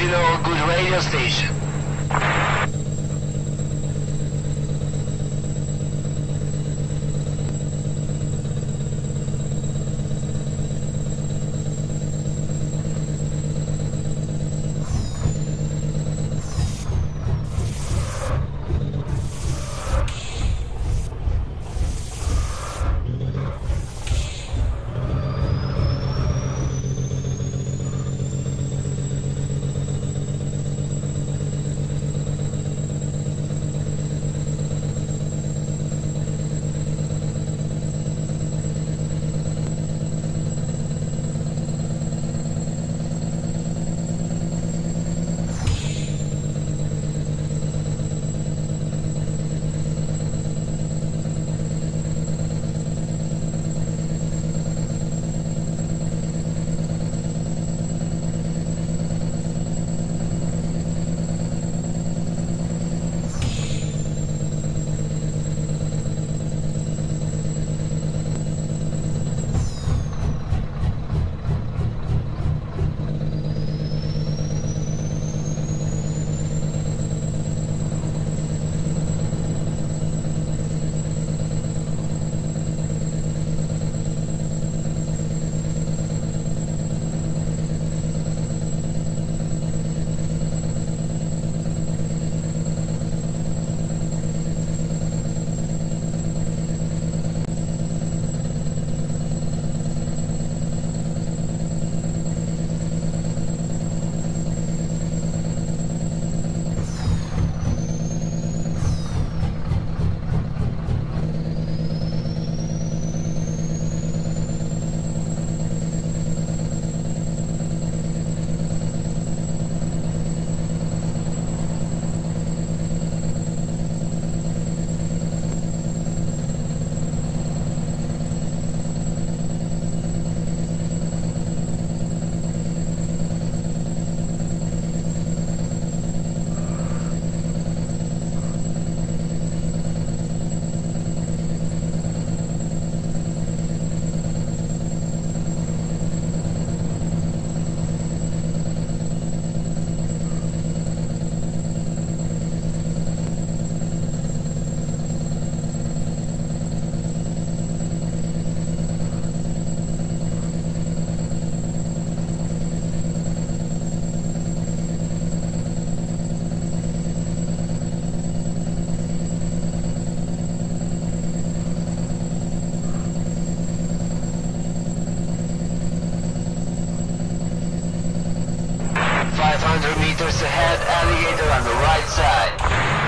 anybody know good radio station? Five hundred meters ahead, alligator on the right side.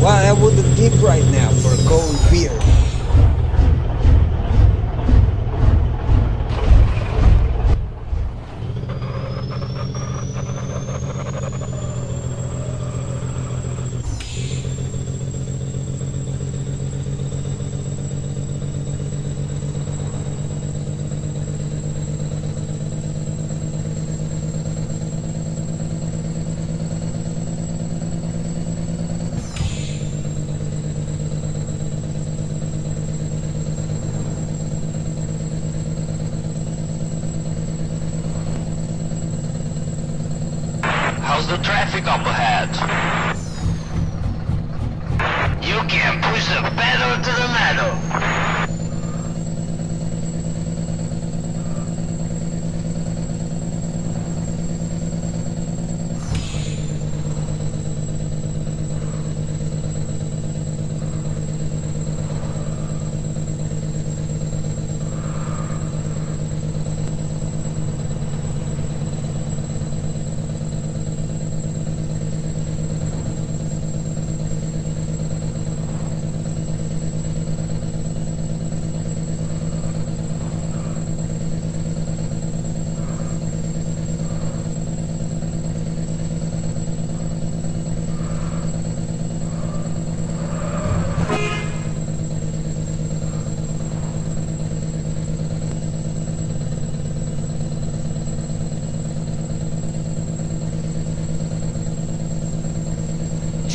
Well, I wouldn't tip right now for a cold beer. Traffic up ahead?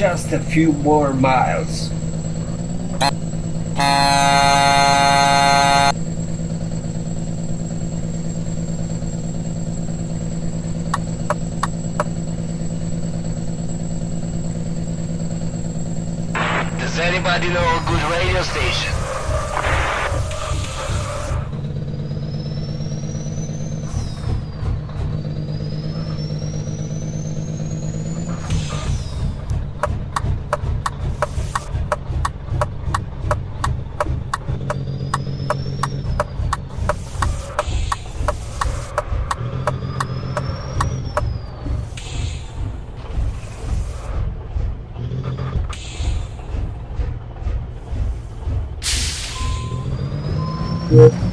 Just a few more miles. Does anybody know a good radio station? Good.